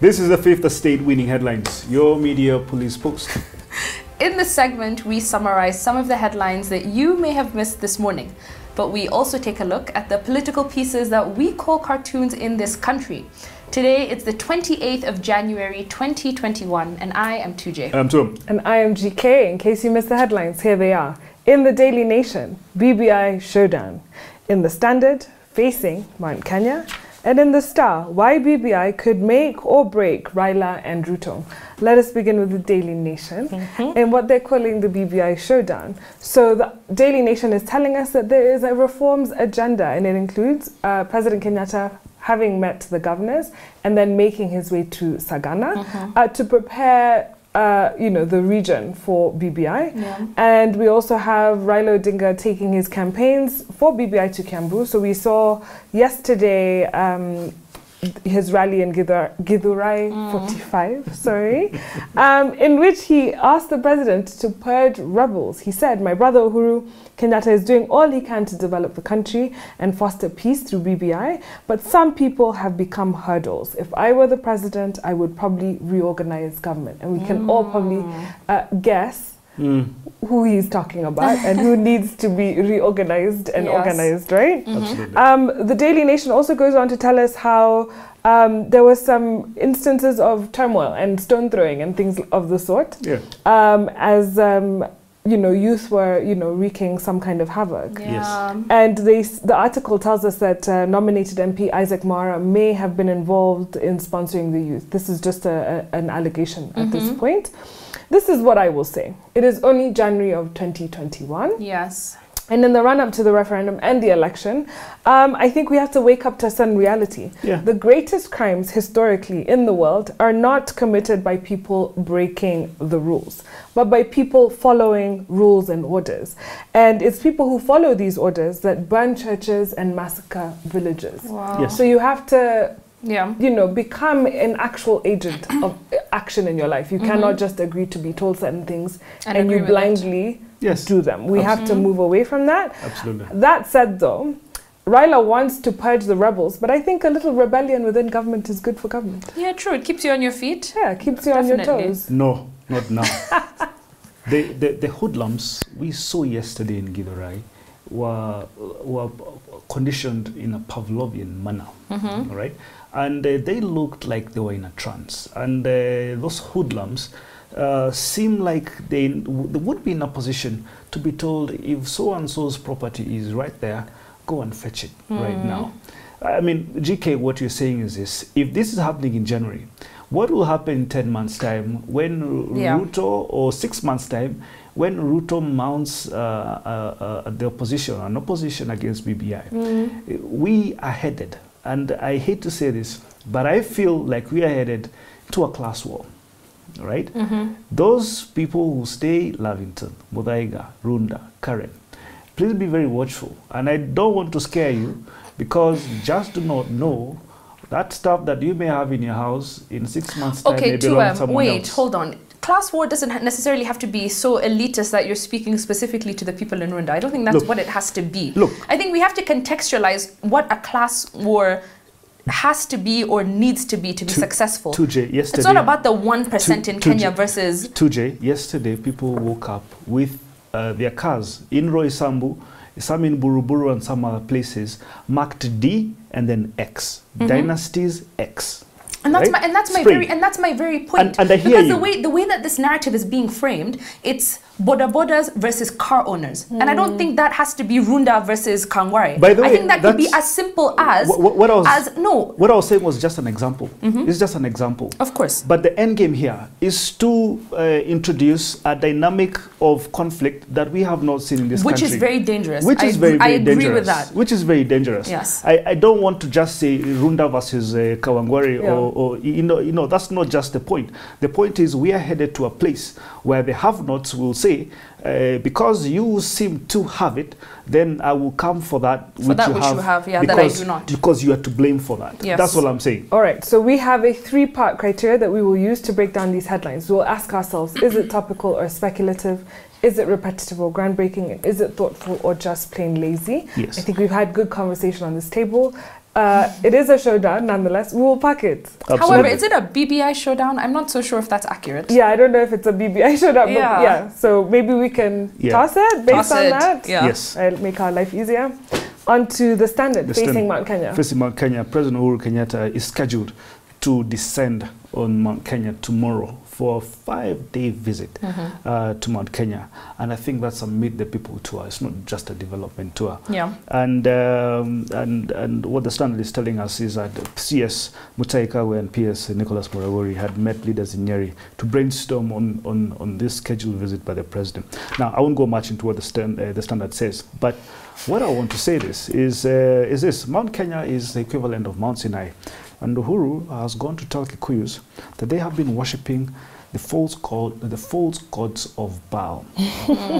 This is the fifth estate winning headlines. Your media police post. In this segment, we summarize some of the headlines that you may have missed this morning. But we also take a look at the political pieces that we call cartoons in this country. Today, it's the 28th of January 2021, and I am 2J. Um, Tom. And I am GK. In case you missed the headlines, here they are. In the Daily Nation, BBI showdown. In the Standard, facing Mount Kenya. And in the Star, why BBI could make or break Raila and Ruto. Let us begin with the Daily Nation Mm-hmm. and what they're calling the BBI showdown. So the Daily Nation is telling us that there is a reforms agenda and it includes uh, President Kenyatta having met the governors and then making his way to Sagana Mm-hmm. uh, to prepare uh, you know, the region for BBI. Yeah. And we also have Raila Odinga taking his campaigns for BBI to Kiambu. So we saw yesterday um, his rally in Githurai, Githurai 45, sorry, um, in which he asked the president to purge rebels. He said, My brother Uhuru Kenyatta is doing all he can to develop the country and foster peace through BBI, but some people have become hurdles. If I were the president, I would probably reorganize government. And we can all probably uh, guess Mm, who he's talking about and who needs to be reorganized and Yes. organized, right? Absolutely. Um, the Daily Nation also goes on to tell us how um, there were some instances of turmoil and stone throwing and things of the sort yeah. um, as um, you know youth were you know wreaking some kind of havoc. Yeah. And they, the article tells us that uh, nominated MP Isaac Mwaura may have been involved in sponsoring the youth. This is just a, a, an allegation at this Mhm. point. This is what I will say. It is only January of 2021. Yes. And in the run up to the referendum and the election, um, I think we have to wake up to a certain reality. Yeah. The greatest crimes historically in the world are not committed by people breaking the rules, but by people following rules and orders. And it's people who follow these orders that burn churches and massacre villages. Wow. Yes. So you have to, Yeah. you know, become an actual agent of action in your life. You cannot mm-hmm. just agree to be told certain things And and, you blindly Yes. do them. We have to move away from that. Absolutely. That said, though, Raila wants to purge the rebels, but I think a little rebellion within government is good for government. Yeah, true. It keeps you on your feet. Yeah, it keeps you on your toes. No, not now. the, the, the hoodlums we saw yesterday in Githurai were, were conditioned in a Pavlovian manner, Mm-hmm. all right? And uh, they looked like they were in a trance. And uh, those hoodlums uh, seem like they, they would be in a position to be told if so and so's property is right there, go and fetch it right Mhm. now. I mean, GK, what you're saying is this if this is happening in January, what will happen in 10 months' time when Yeah. Ruto, or six months' time, when Ruto mounts uh, uh, uh, the opposition, an opposition against BBI? We are headed, and I hate to say this, but I feel like we are headed to a class war, right? Mm-hmm. Those people who stay Lavington, Muthaiga, Runda, Karen, please be very watchful. And I don't want to scare you because just do not know that stuff that you may have in your house in six months' time Okay, may belong to um, wait, else. hold on. Class war doesn't necessarily have to be so elitist that you're speaking specifically to the people in Runda. I don't think that's Look. what it has to be. Look. I think we have to contextualize what a class war has to be or needs to be to be To- successful. 2J, yesterday. It's not about the 1% in To- Kenya 2J. versus 2J, yesterday people woke up with uh, their cars in Roysambu, some in Buruburu and some other places, marked D and then X. Mhm. Dynasties X. And that's right? my and that's my Spring. very and that's my very point. And- and I hear because you. the way the way that this narrative is being framed, it's border borders versus car owners, and I don't think that has to be Runda versus Kawangware. By the way, I think that could be as simple as Wh- wh- what I was- as no, What I was saying was just an example. Mm-hmm. It's just an example. of course. But the end game here is to uh, introduce a dynamic of conflict that we have not seen in this Which country. is very dangerous. Which I is very, very I agree dangerous. with that. Which is very dangerous. Yes. I, I don't want to just say Runda versus uh, Kawangware Yeah. or, or you know you know that's not just the point. The point is we are headed to a place where the have-nots will say uh, because you seem to have it, then I will come for that For that which you have, yeah, that I because, do not. Because you are to blame for that. Yes. That's what I'm saying. All right, so we have a three part criteria that we will use to break down these headlines. We'll ask ourselves is it topical or speculative? Is it repetitive or groundbreaking? Is it thoughtful or just plain lazy? Yes. I think we've had good conversation on this table. Uh, it is a showdown nonetheless. We will pack it. However, is it a BBI showdown? I'm not so sure if that's accurate. Yeah, I don't know if it's a BBI showdown, Yeah. but yeah. So maybe we can Yeah. toss it based Toss on it, that. yeah. Yes. It'll make our life easier. On to the standard The facing Standard. Mount Kenya. Facing Mount Kenya, President Uhuru Kenyatta is scheduled to descend on Mount Kenya tomorrow for a five-day visit Mhm. uh, to Mount Kenya. And I think that's a Meet the People tour. It's not just a development tour. Yeah. And, um, and, and what the standard is telling us is that CS Mutahi Kagwe and PS Nicholas Muraguri had met leaders in Nyeri to brainstorm on, on, on this scheduled visit by the president. Now, I won't go much into what the, stand, uh, the standard says, but what I want to say this is, uh, is this Mount Kenya is the equivalent of Mount Sinai. And Uhuru has gone to tell Kikuyus that they have been worshipping the false god, the false gods of Baal.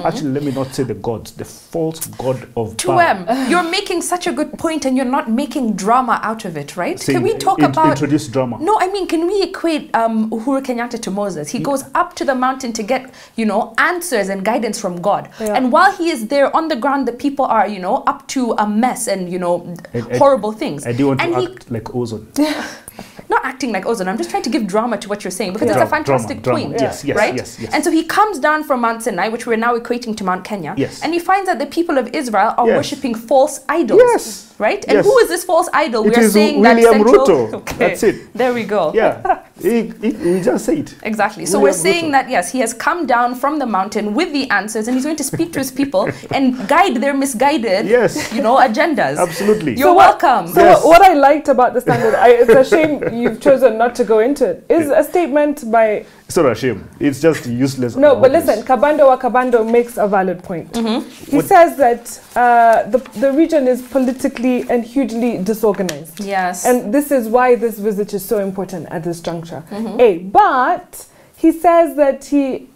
Actually, let me not say the gods, the false god of Baal. 2M, you're making such a good point and you're not making drama out of it, right? Say- can we talk in- about. introduce drama? No, I mean, can we equate um, Uhuru Kenyatta to Moses? He goes up to the mountain to get, you know, answers and guidance from God. Yeah. And while he is there on the ground, the people are, you know, up to a mess and, you know, And- and- horrible things. I do want to and he, act like ozone. not acting like ozone. I'm just trying to give drama to what you're saying because Yeah. it's a fantastic drama, point. yes, yes, right? yes, yes. And so he comes down from Mount Sinai, which we're now equating to Mount Kenya. Yes. And he finds that the people of Israel are Yes. worshipping false idols. Yes. Right? And Yes. who is this false idol? It we are saying William that central. Ruto. Okay. That's it. There we go. Yeah, he, he, we just say it. Exactly. So William we're saying that yes, he has come down from the mountain with the answers, and he's going to speak to his people and guide their misguided, Yes. you know, agendas. Absolutely. You're So welcome. So Yes. what I liked about the standard, I, it's a shame you've chosen not to go into it, is a statement by It's not a shame. It's just useless. No, but listen, Kabando wa Kabando makes a valid point. Mm-hmm. He What- says that uh, the, the region is politically and hugely disorganized. yes. And this is why this visit is so important at this juncture. Mm-hmm. A, but he says that he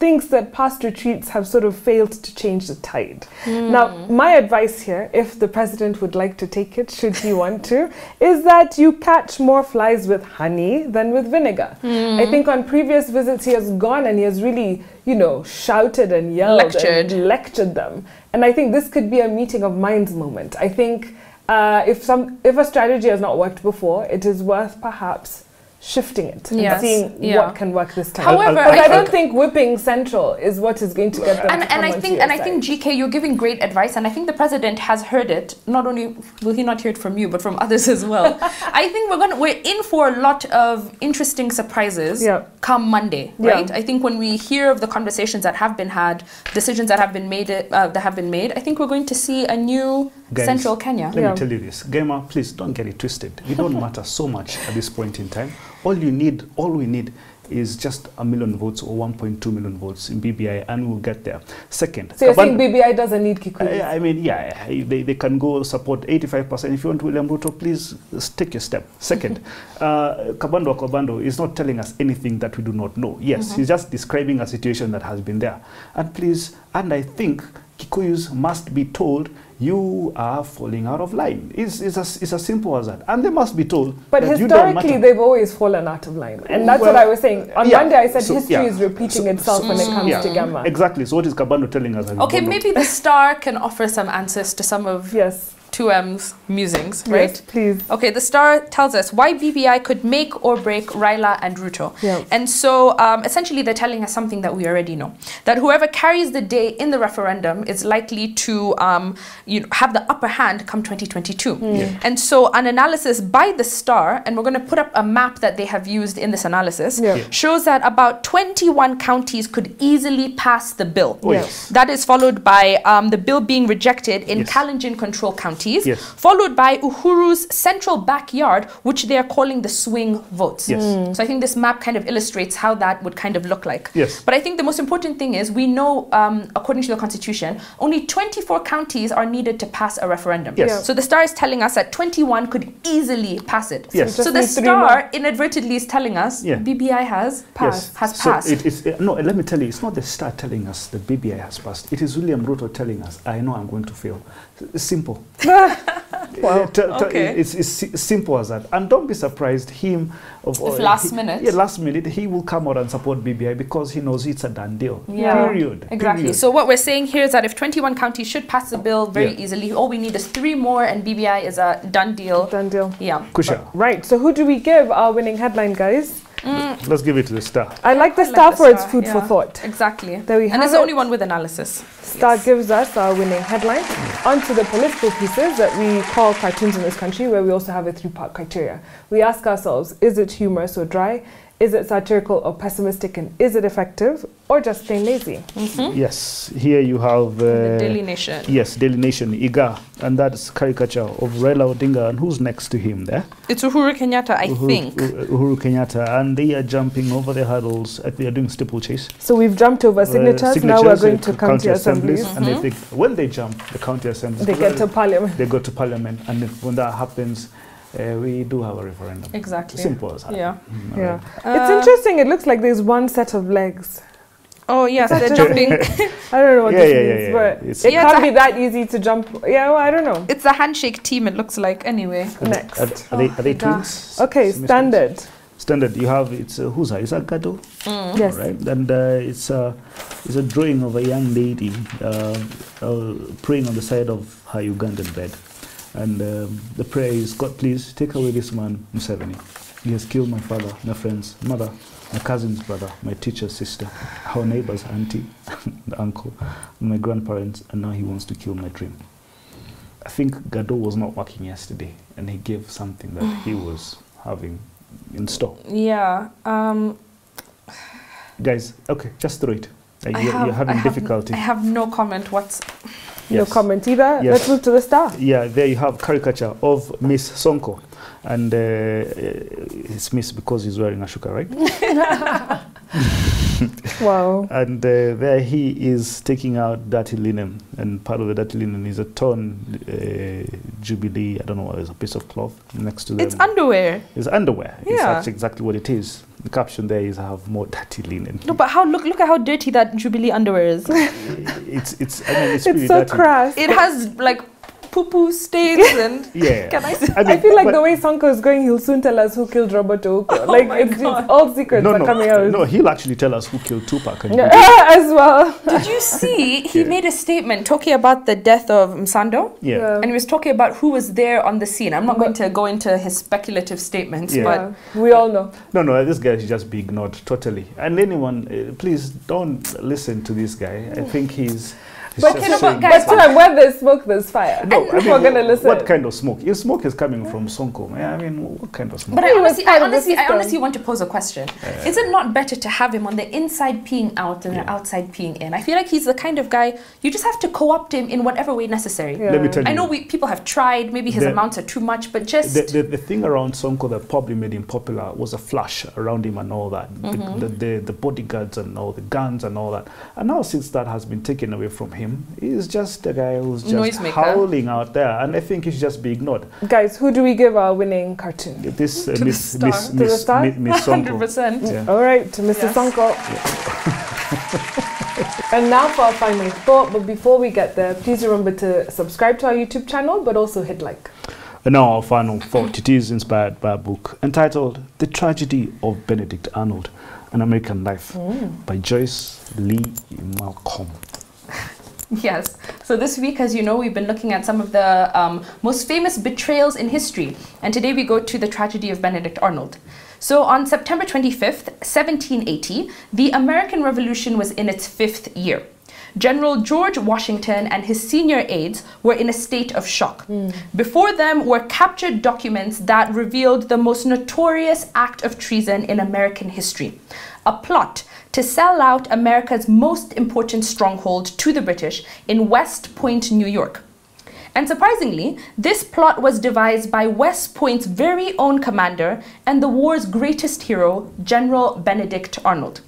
thinks that past retreats have sort of failed to change the tide. Hmm. Now, my advice here, if the president would like to take it, should he want to, is that you catch more flies with honey than with vinegar. Hmm. I think on previous visits he has gone and he has really, you know, shouted and yelled Lectured. and lectured them. And I think this could be a meeting of minds moment. I think uh, if some if a strategy has not worked before, it is worth perhaps shifting it and seeing yeah. what can work this time. However, Because I, I don't think- think whipping central is what is going to get them. and, to and come I think your and I think. GK, you're giving great advice, and I think the president has heard it. Not only will he not hear it from you, but from others as well. I think we're gonna we're in for a lot of interesting surprises Yeah. come Monday, Yeah. right? I think when we hear of the conversations that have been had, decisions that have been made uh, that have been made, I think we're going to see a new Guys, central Kenya. Let Yeah. me tell you this, GEMA, please don't get it twisted. You don't matter so much at this point in time. All you need, all we need, is just a million votes or 1.2 million votes in BBI, and we'll get there. Second, So you're saying BBI doesn't need Kikuyu? I, I mean, yeah, they, they can go support 85%. If you want William Ruto, please take your step. Second, uh, Kabando Kabando is not telling us anything that we do not know. Yes, he's just describing a situation that has been there. And please, and I think Kikuyus must be told you are falling out of line. It's, it's, as, it's as simple as that. And they must be told But that you don't historically, they've always fallen out of line. And that's Well, what I was saying. On yeah, Monday, I said so, history yeah. is repeating So- itself when it comes yeah. to GEMA. Exactly. So what is Kabando telling us? Okay, maybe the star can offer some answers to some of Yes. 2M's musings, right? Yes, please. Okay, the star tells us why BBI could make or break Raila and Ruto. Yeah. And so um, essentially, they're telling us something that we already know that whoever carries the day in the referendum is likely to um, you know, have the upper hand come 2022. Yeah. And so, an analysis by the star, and we're going to put up a map that they have used in this analysis, Yeah. Yeah. shows that about 21 counties could easily pass the bill. Oh, yes. That is followed by um, the bill being rejected in Yes. Kalenjin control counties, Yes. followed by Uhuru's central backyard, which they are calling the swing votes. Yes. Mm. So I think this map kind of illustrates how that would kind of look like. Yes. But I think the most important thing is we know, um, according to the constitution, only 24 counties are needed to pass a referendum. Yes. Yeah. So the star is telling us that 21 could easily pass it. Yes. So So the need three star inadvertently is telling us Yeah. BBI has Passed. has so passed. It, it's, uh, no, let me tell you, it's not the star telling us the BBI has passed. It is William Ruto telling us, I know I'm going to fail. It's simple. Wow. T- t- Okay. It's, it's simple as that. And don't be surprised, him of If last he- minute. Yeah, last minute, he will come out and support BBI because he knows it's a done deal. Yeah. Period. Exactly. Period. So what we're saying here is that if 21 counties should pass the bill very Yeah. easily, all we need is three more, and BBI is a done deal. Done deal. Yeah. Kusha, Right. So who do we give our winning headline, guys? Mm. let's give it to the star. I like the I like star the for its star, food for thought. Exactly. There we and have it's the only one with analysis. Star gives us our winning headline. Onto the political pieces that we call cartoons in this country, where we also have a three-part criteria. We ask ourselves: Is it humorous or dry? Is it satirical or pessimistic? And is it effective or just plain lazy? Yes, here you have. Uh, the Daily Nation. Yes, Daily Nation, Iga, and that's caricature of Raila Odinga, and who's next to him there? It's Uhuru Kenyatta, I Uhuru, think. Uhuru Uhuru Kenyatta, and they are jumping over the hurdles. uh, They are doing steeplechase. So we've jumped over Uh, signatures. now we're signatures, going to county assemblies. and they think when they jump the county assemblies, They get to parliament. they go to parliament, and if, when that happens, uh, we do have a referendum. Exactly. Simple as that. Yeah. Mm, Yeah. alright. it's Uh, interesting. It looks like there's one set of legs. Oh, yes, they're jumping. I don't know what Yeah, this yeah, yeah, means, yeah, but it's- it Yeah, can't be that easy to jump. Yeah, well, I don't know. It's a handshake team, it looks like, anyway. Are Next. Are, are they, are they Oh, twins? Okay, Sister- standard. Standard. You have it's uh, who's that? Is that Gado? Yes. Right. And uh, it's a it's a drawing of a young lady uh, uh, praying on the side of her Ugandan bed, and um, the prayer is, God, please take away this man Museveni. He has killed my father, my friend's mother, my cousin's brother, my teacher's sister, our neighbor's auntie, the uncle, my grandparents, and now he wants to kill my dream. I think Gado was not working yesterday, and he gave something that he was having in store. Yeah. Um, Guys, okay, just throw it. Like you're, have, you're having I have, difficulty. I have no comment what's. No Yes. comment either. Yes. Let's move to the star. Yeah, there you have caricature of Miss Sonko, and uh, it's Miss because he's wearing a shuka, right? Wow. and uh, there he is taking out dirty linen, and part of the dirty linen is a torn uh, jubilee. I don't know what is a piece of cloth next to them. It's underwear. It's underwear. It's Yeah. that's exactly what it is. The caption there is "I have more dirty linen." No, but how look look at how dirty that Jubilee underwear is. it's it's I mean it's, It's really so dirty. crass. it has like poo poo stains and. Yeah. Can I? I, mean, I feel like the way Sonko is going, he'll soon tell us who killed Robert Ouko. Oh like, my it's, God. it's all secrets no, are no, coming out. no. He'll actually tell us who killed Tupac. And Yeah, as well. Did you see? He Yeah. made a statement talking about the death of Msando. yeah. And he was talking about who was there on the scene. I'm not going to go into his speculative statements, Yeah. but Yeah, we all know. No, no, this guy should just be ignored totally. And anyone, uh, please don't listen to this guy. I think he's. He's But just can- saying- guys, But Tim, where there's smoke, there's fire. no, I We're mean, gonna listen. what kind of smoke? If smoke is coming from Sonko, I mean, what kind of smoke? But I honestly, I part of the honestly, I honestly want to pose a question. Is it not better to have him on the inside peeing out than the outside peeing in? I feel like he's the kind of guy you just have to co-opt him in whatever way necessary. Yeah. Let me tell you. I know we people have tried. Maybe his The- amounts are too much, but just the, the, the thing around Sonko that probably made him popular was a flash around him and all that. Mm-hmm. The, the, the, the bodyguards and all the guns and all that. And now, since that has been taken away from him, he's just a guy who's just Noisemaker. howling out there. And I think he should just be ignored. Guys, who do we give our winning cartoon? This uh, To the Miss, star. Miss, To the Miss, star? Mi- Miss Hundred percent. Yeah. All right, to Mr. Yes. Sonko. and now for our final thought. But before we get there, please remember to subscribe to our YouTube channel, but also hit like. And now our final thought. It is inspired by a book entitled The Tragedy of Benedict Arnold, An American Life by Joyce Lee Malcolm. Yes. So this week, as you know, we've been looking at some of the um, most famous betrayals in history. And today we go to the tragedy of Benedict Arnold. So on September 25th, 1780, the American Revolution was in its fifth year. General George Washington and his senior aides were in a state of shock. Before them were captured documents that revealed the most notorious act of treason in American history a plot to sell out America's most important stronghold to the British in West Point, New York. And surprisingly, this plot was devised by West Point's very own commander and the war's greatest hero, General Benedict Arnold.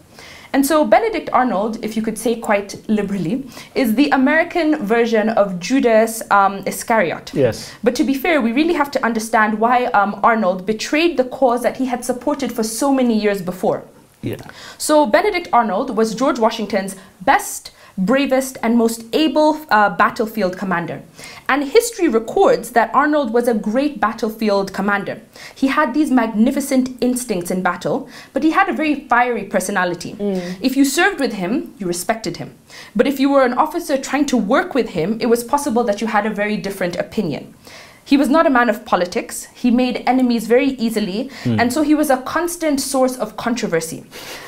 And so, Benedict Arnold, if you could say quite liberally, is the American version of Judas um, Iscariot. Yes. But to be fair, we really have to understand why um, Arnold betrayed the cause that he had supported for so many years before. Yeah. So Benedict Arnold was George Washington's best bravest, and most able uh, battlefield commander. And history records that Arnold was a great battlefield commander. He had these magnificent instincts in battle, but he had a very fiery personality. If you served with him, you respected him. But if you were an officer trying to work with him, it was possible that you had a very different opinion. He was not a man of politics. He made enemies very easily, hmm. and so he was a constant source of controversy.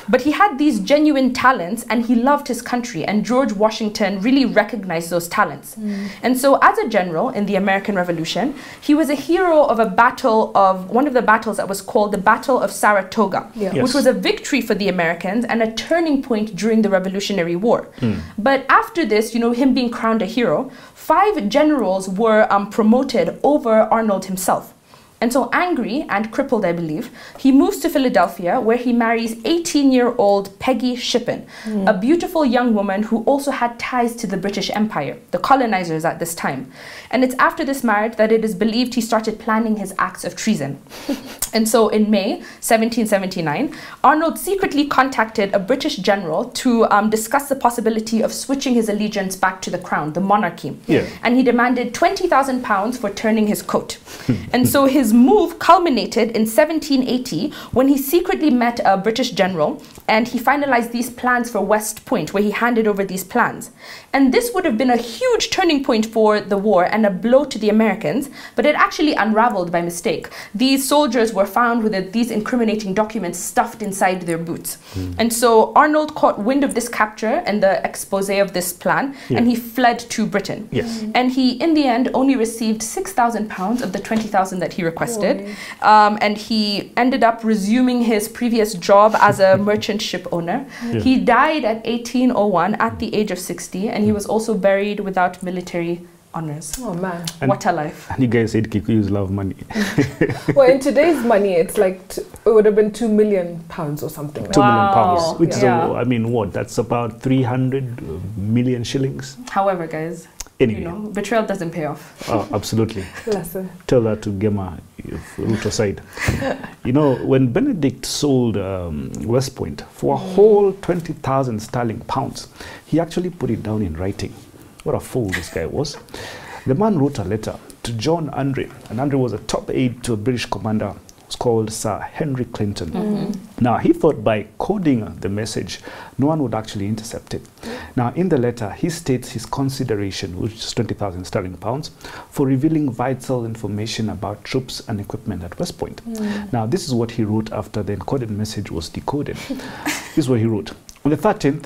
But he had these genuine talents and he loved his country, and George Washington really recognized those talents. Hmm. And so, as a general in the American Revolution, he was a hero of a battle of one of the battles that was called the Battle of Saratoga, Yeah. Yes. which was a victory for the Americans and a turning point during the Revolutionary War. Hmm. But after this, you know, him being crowned a hero, five generals were um, promoted over Arnold himself. And so, angry and crippled, I believe, he moves to Philadelphia where he marries 18 year old Peggy Shippen, a beautiful young woman who also had ties to the British Empire, the colonizers at this time. And it's after this marriage that it is believed he started planning his acts of treason. and so, in May 1779, Arnold secretly contacted a British general to um, discuss the possibility of switching his allegiance back to the crown, the monarchy Yeah. and he demanded 20,000 pounds for turning his coat. and so his move culminated in 1780 when he secretly met a British general and he finalized these plans for West Point, where he handed over these plans. And this would have been a huge turning point for the war and a blow to the Americans, but it actually unraveled by mistake. These soldiers were found with these incriminating documents stuffed inside their boots. And so Arnold caught wind of this capture and the expose of this plan, Yeah. and he fled to Britain. Yes. And he, in the end, only received 6,000 pounds of the 20,000 that he requested. Um, and he ended up resuming his previous job as a merchant ship owner. Yeah. He died at 1801 at the age of 60, and he was also buried without military honors. Oh man. And- what a life. And you guys said Kikuyus love money. well, in today's money, it's like t- it would have been two million pounds or something. Like Two million Wow. pounds, which Yeah. is, uh, I mean, what? That's about 300 million shillings. However, guys, Anyway, you know, betrayal doesn't pay off. uh, absolutely. Tell that to GEMA, if Ruto side. you know, when Benedict sold um, West Point for a whole 20,000 sterling pounds, he actually put it down in writing. What a fool this guy was. The man wrote a letter to John Andre, and Andre was a top aide to a British commander. It's called Sir Henry Clinton. Now, he thought by coding the message, no one would actually intercept it. Now, in the letter, he states his consideration, which is 20,000 sterling pounds, for revealing vital information about troops and equipment at West Point. Now, this is what he wrote after the encoded message was decoded. this is what he wrote. On the 13th,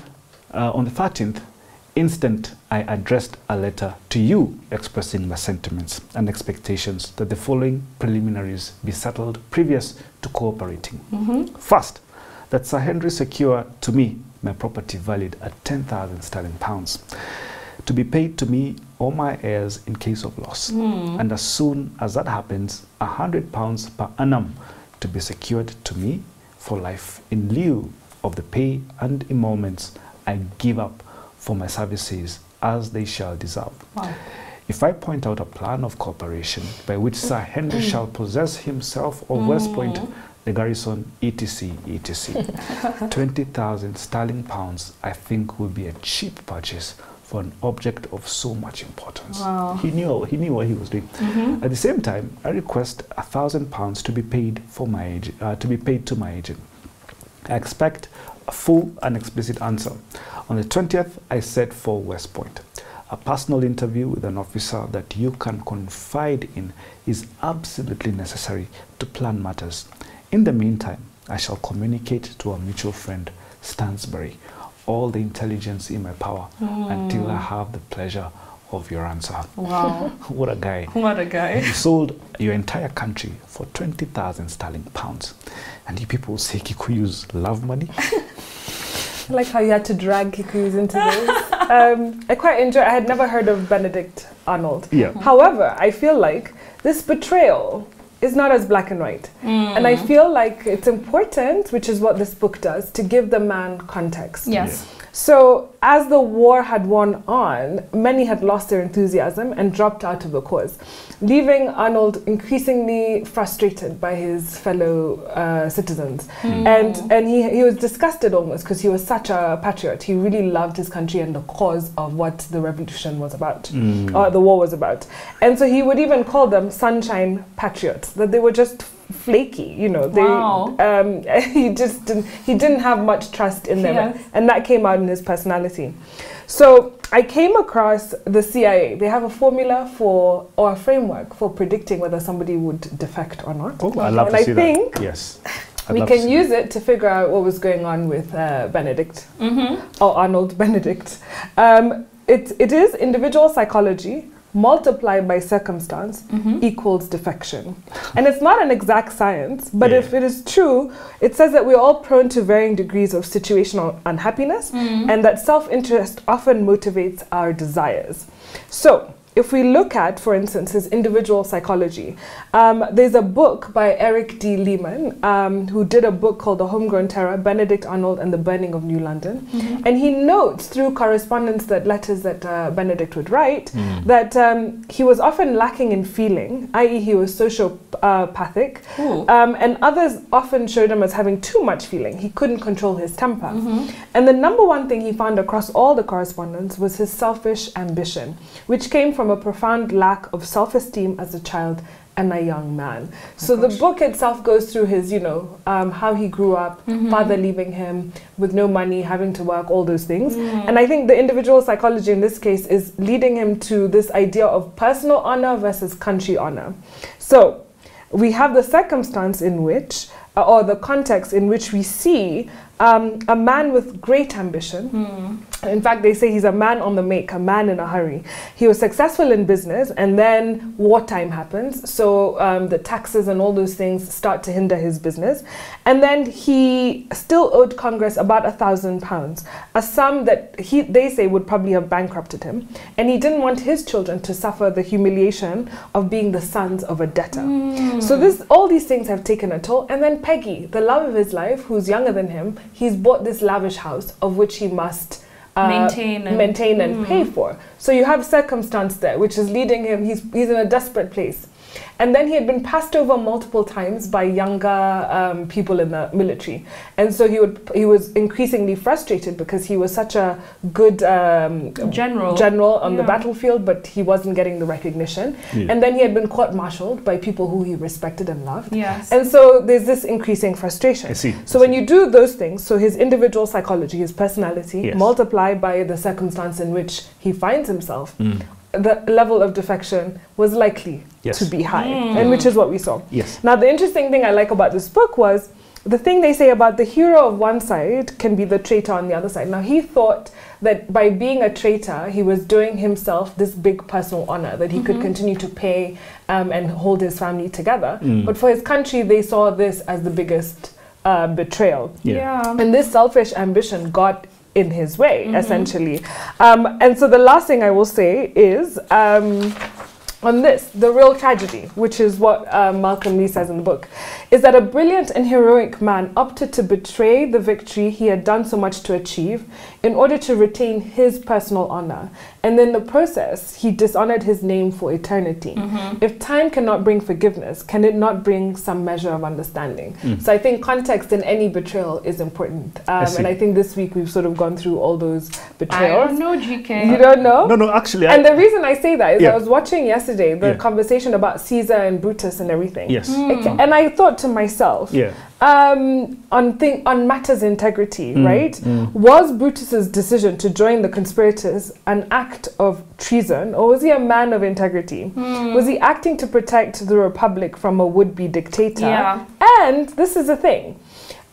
uh, on the 13th instant, I addressed a letter to you expressing my sentiments and expectations that the following preliminaries be settled previous to cooperating. Mm-hmm. First, that Sir Henry secure to me my property valued at 10,000 sterling pounds to be paid to me or my heirs in case of loss. Hmm. And as soon as that happens, a hundred pounds per annum to be secured to me for life in lieu of the pay and emoluments I give up for my services as they shall deserve. Wow. If I point out a plan of cooperation by which Sir Henry shall possess himself of West Point, the garrison, etc., etc., 20,000 sterling pounds, I think, will be a cheap purchase for an object of so much importance. Wow. He knew he knew what he was doing. At the same time, I request a thousand pounds to be paid for my uh, to be paid to my agent. I expect a full and explicit answer. On the 20th, I set for West Point. A personal interview with an officer that you can confide in is absolutely necessary to plan matters. In the meantime, I shall communicate to our mutual friend, Stansbury, all the intelligence in my power mm. until I have the pleasure of your answer. Wow. what a guy. what a guy. You sold your entire country for 20,000 sterling pounds. And you people say Kikuyus love money? I like how you had to drag Kikuyus into this. um, I quite enjoy. I had never heard of Benedict Arnold. Yeah. However, I feel like this betrayal is not as black and white. And I feel like it's important, which is what this book does, to give the man context. Yes. So, as the war had worn on, many had lost their enthusiasm and dropped out of the cause, leaving Arnold increasingly frustrated by his fellow uh, citizens. Hmm. And, and he, he was disgusted almost because he was such a patriot. He really loved his country and the cause of what the revolution was about, Mm. or the war was about. And so he would even call them sunshine patriots, that they were just flaky, you know. They, Wow. um, he just didn't, he didn't have much trust in them. Yes. And that came out in his personality. So I came across the CIA. They have a formula for, or a framework for predicting whether somebody would defect or not. Oh, I'd love and to I see think that. Yes. I'd we can see use it to figure out what was going on with uh, Benedict Mm-hmm. or Arnold Benedict. Um, it, it is individual psychology multiplied by circumstance Mm-hmm. equals defection. And it's not an exact science, but Yeah. if it is true, it says that we're all prone to varying degrees of situational unhappiness Mm-hmm. and that self interest often motivates our desires. So, if we look at, for instance, his individual psychology, um, there's a book by Eric D. Lehman, um, who did a book called The Homegrown Terror Benedict Arnold and the Burning of New London. Mm-hmm. And he notes through correspondence that letters that uh, Benedict would write Mm. that um, he was often lacking in feeling, i.e., he was sociopathic, um, and others often showed him as having too much feeling. He couldn't control his temper. Mhm. And the number one thing he found across all the correspondence was his selfish ambition, which came from a profound lack of self esteem as a child and a young man. So the book itself goes through his, you know, um, how he grew up, Mhm. father leaving him with no money, having to work, all those things. Mm. And I think the individual psychology in this case is leading him to this idea of personal honor versus country honor. So we have the circumstance in which, uh, or the context in which we see um, a man with great ambition. Mm. In fact, they say he's a man on the make, a man in a hurry. He was successful in business, and then wartime happens. So um, the taxes and all those things start to hinder his business. And then he still owed Congress about a thousand pounds, a sum that he, they say would probably have bankrupted him. And he didn't want his children to suffer the humiliation of being the sons of a debtor. Mm. So this, all these things have taken a toll. And then Peggy, the love of his life, who's younger than him, he's bought this lavish house of which he must uh, Maintain and- maintain and Mm. pay for. So you have circumstance there, which is leading him. He's he's in a desperate place. And then he had been passed over multiple times by younger um, people in the military, and so he would he was increasingly frustrated because he was such a good um, General. general on the battlefield, but he wasn't getting the recognition. Yeah. And then he had been court-martialed by people who he respected and loved. Yes. And so there's this increasing frustration. I see. So when you do those things, so his individual psychology, his personality, Yes. multiplied by the circumstance in which he finds himself, Mm. The level of defection was likely Yes. to be high, Mm. and which is what we saw. Yes. Now, the interesting thing I like about this book was the thing they say about the hero of one side can be the traitor on the other side. Now, he thought that by being a traitor, he was doing himself this big personal honor that he could Mhm. continue to pay um, and hold his family together. Mm. But for his country, they saw this as the biggest uh, betrayal. Yeah. And this selfish ambition got in his way, Mhm. essentially. Um, and so the last thing I will say is um, on this, the real tragedy, which is what uh, Malcolm Lee says in the book, is that a brilliant and heroic man opted to betray the victory he had done so much to achieve in order to retain his personal honor. And in the process, he dishonored his name for eternity. Mhm. If time cannot bring forgiveness, can it not bring some measure of understanding? Mm. So I think context in any betrayal is important. Um, see. and I think this week we've sort of gone through all those betrayals. I betrayals. don't know, GK. You don't know? No, no, actually, And I, the reason I say that is Yeah. I was watching yesterday the Yeah. conversation about Caesar and Brutus and everything. yes. Mm. Okay, And I thought to myself, Yeah. um, on thing on matters integrity, Mm, right? mm. Was Brutus's decision to join the conspirators an act of treason, or was he a man of integrity? Mm. Was he acting to protect the republic from a would-be dictator? Yeah. And this is the thing: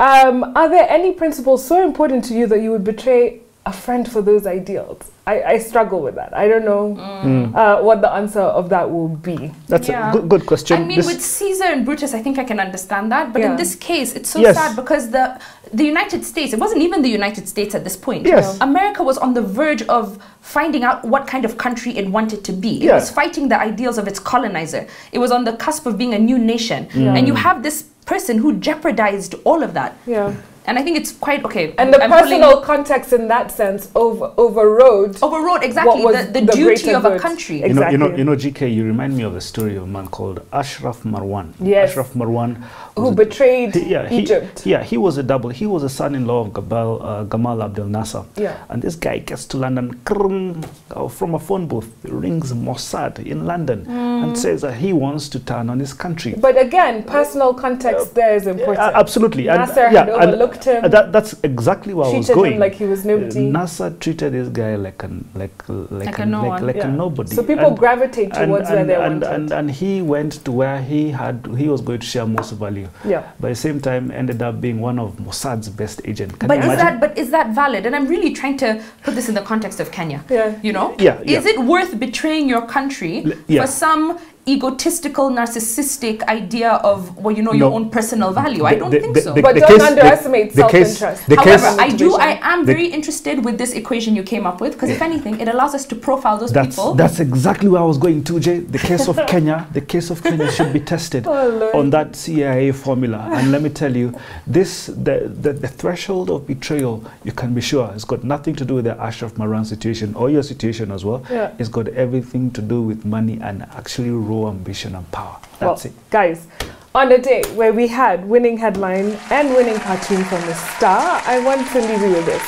um, are there any principles so important to you that you would betray a friend for those ideals? I, I struggle with that. I don't know Mm. uh, what the answer of that will be. That's Yeah. a good, good question. I mean, This- with Caesar and Brutus, I think I can understand that. But in this case, it's so Yes. sad because the the United States, it wasn't even the United States at this point. Yes. America was on the verge of finding out what kind of country it wanted to be. It Yeah. was fighting the ideals of its colonizer. It was on the cusp of being a new nation. Mm. And you have this person who jeopardized all of that. Yeah. And I think it's quite okay. And the I'm pulling- personal context in that sense over, overrode overrode exactly what was the, the, the duty of a country. Ex- You know, you know, you know, GK. You remind me of the story of a man called Ashraf Marwan. Yes. Ashraf Marwan. Who a- betrayed he- yeah, he- Egypt. yeah, he was a double. He was a son-in-law of Gamal, uh, Gamal Abdel Nasser. Yeah. And this guy gets to London krrng, uh, from a phone booth, rings Mossad in London, Mm. and says that he wants to turn on his country. But again, personal context there is important. Uh, absolutely. And, Nasser yeah, had and, overlooked him, uh, that, that's exactly where I was treated going. him like he was nobody. Uh, Nasser treated this guy like an like like, Like a an- no like, like Yeah. a nobody. so people And- gravitate and, towards where they and, wanted. and, and he went to where he had he was going to share most value. yeah. But at the same time, ended up being one of Mossad's best agents. Can But you is imagine? that but is that valid? And I'm really trying to put this in the context of Kenya. Yeah. You know? Yeah, yeah. Is it worth betraying your country L- yeah. for some egotistical, narcissistic idea of well, you know, your No. own personal value? I don't the- think the- so. the- But don't case- underestimate the self-interest. the However, case- I do. I Motivation. am The- very interested with this equation you came up with because if anything, it allows us to profile those That's people. that's exactly where I was going to, Jay. The case of Kenya, the case of Kenya should be tested Oh, on that CIA formula. And let me tell you, this the, the the threshold of betrayal, you can be sure, it's got nothing to do with the Ashraf Marwan situation or your situation as well. Yeah. It's got everything to do with money and actually raw ambition and power. That's well, it. guys, on a day where we had winning headline and winning cartoon from the star, I want to leave you with this.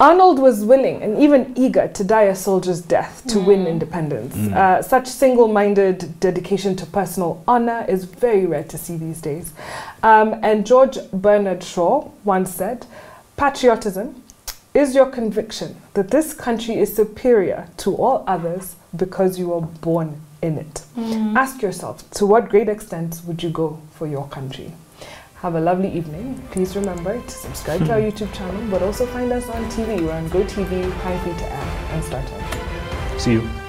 Arnold was willing and even eager to die a soldier's death to win independence. Mm. Uh, such single minded dedication to personal honor is very rare to see these days. Um, and George Bernard Shaw once said, Patriotism is your conviction that this country is superior to all others because you were born in it. Mm-hmm. Ask yourself, to what great extent would you go for your country? Have a lovely evening. Please remember to subscribe to our YouTube channel, but also find us on TV. We're on GoTV, Prime Free to Air, and StarTimes. See you.